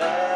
네.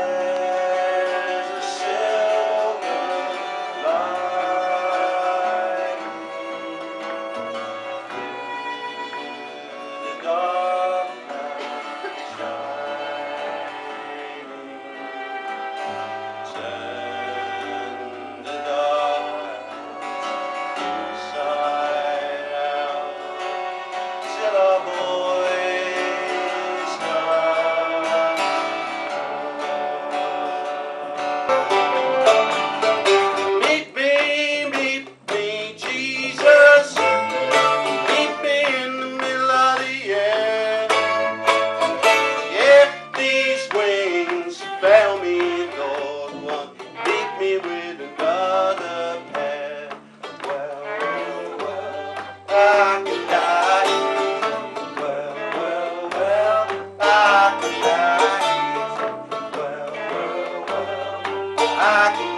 I could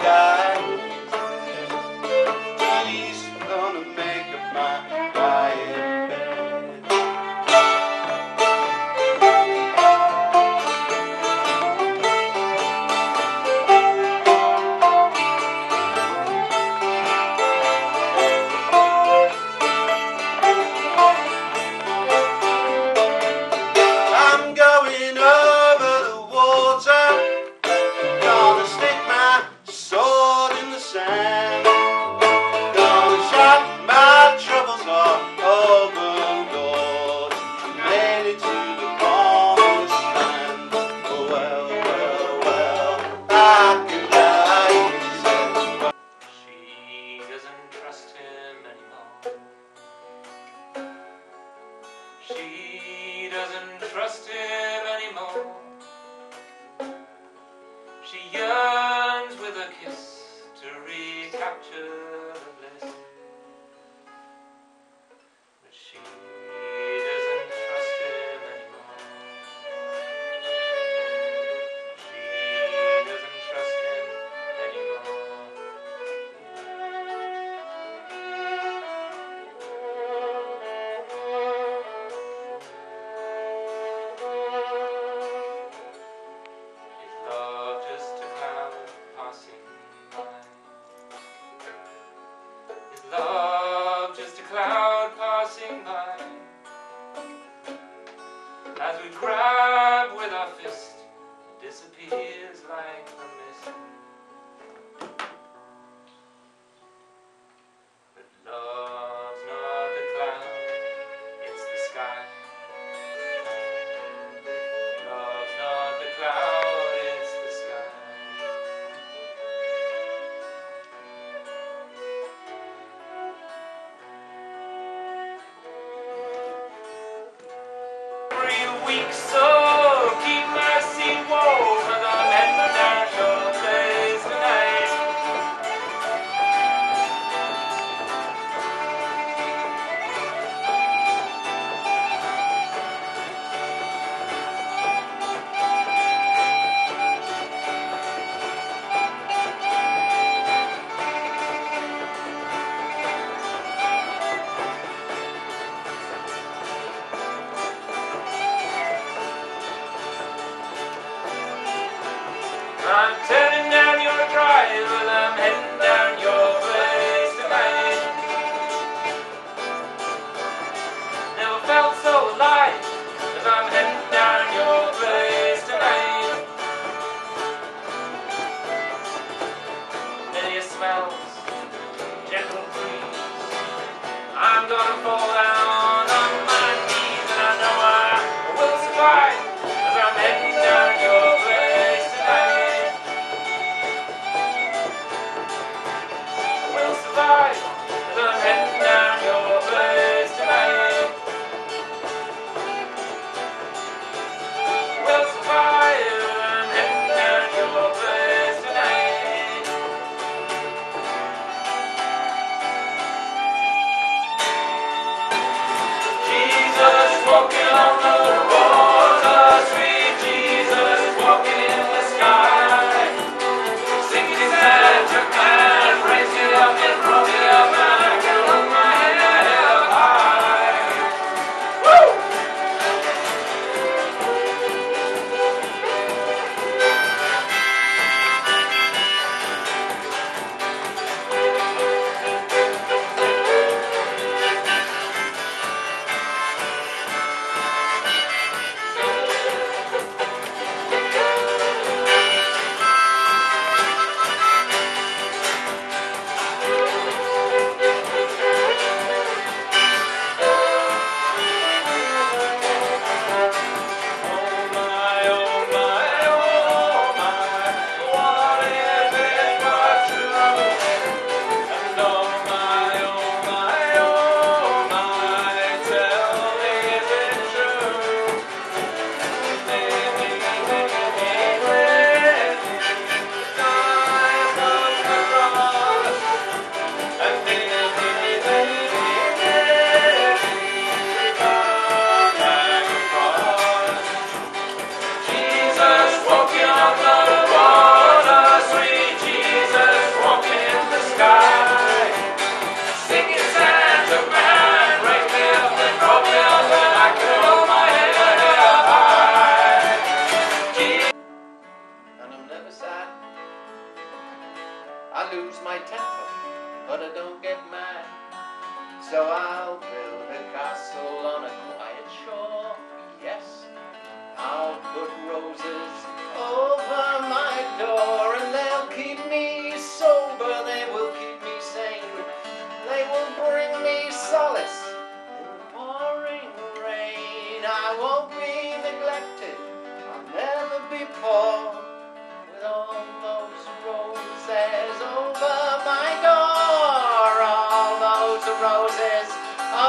recapture Week, so I'm Lord.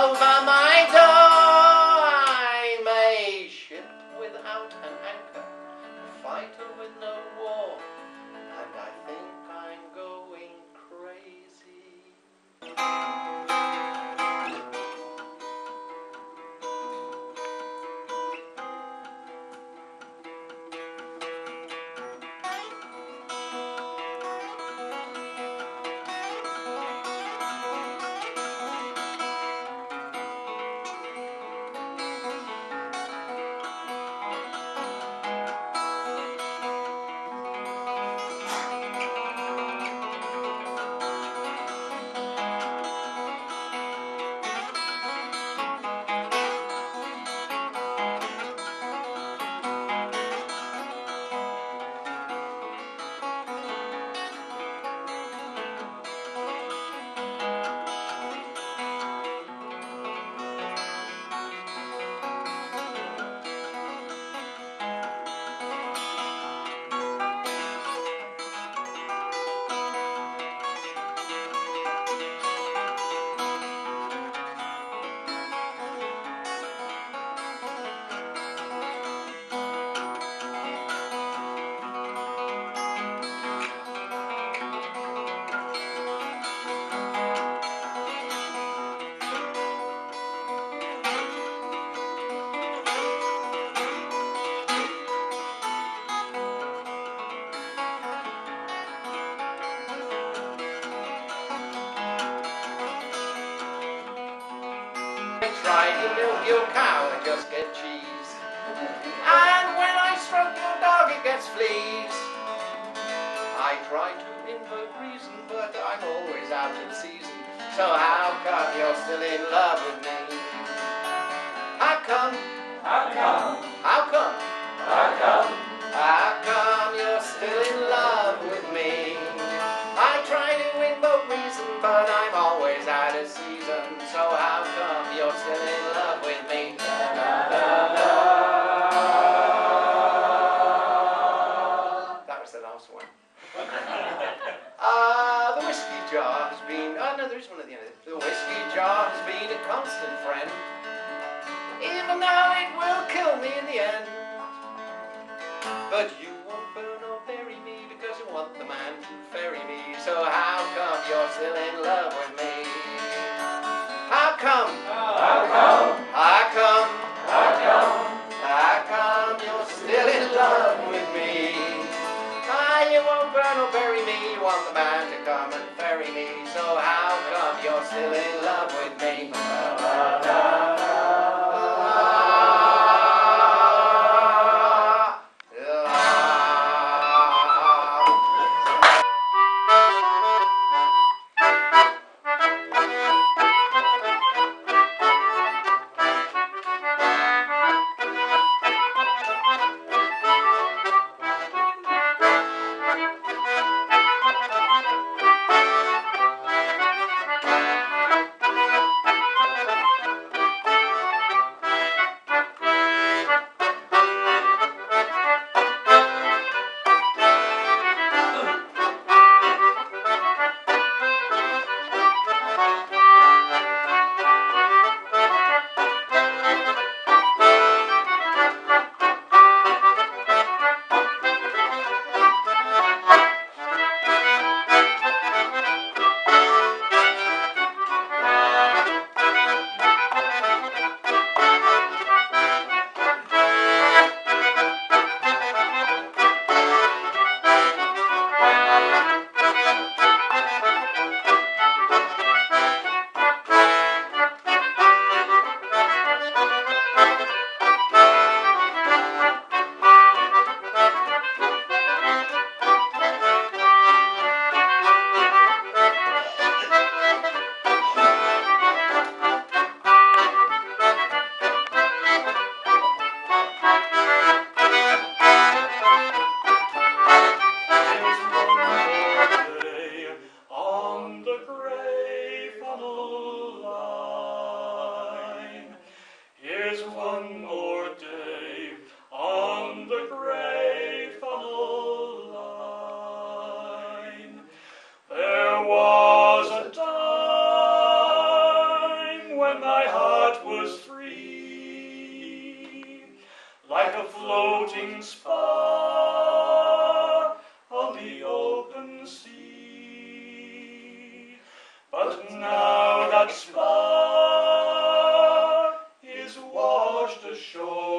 Over try to invoke reason, but I'm always out of season. So how come you're still in love with me? How come? How come? How come? How come? How come you're still in love with me? I try to invoke reason, but I'm always out of season. So how come you're still in love with me? No, there's one at the end of it. The whiskey jar has been a constant friend, even though it will kill me in the end. But you won't burn or bury me because you want the man to ferry me. So how come you're still in love with me? How come? How come? How come? How come? How come you're still in love with me? Ah, you won't burn or bury me. You want the man to come and me. So how come you're still in love with me? heart was free, like a floating spar on the open sea. But now that spar is washed ashore.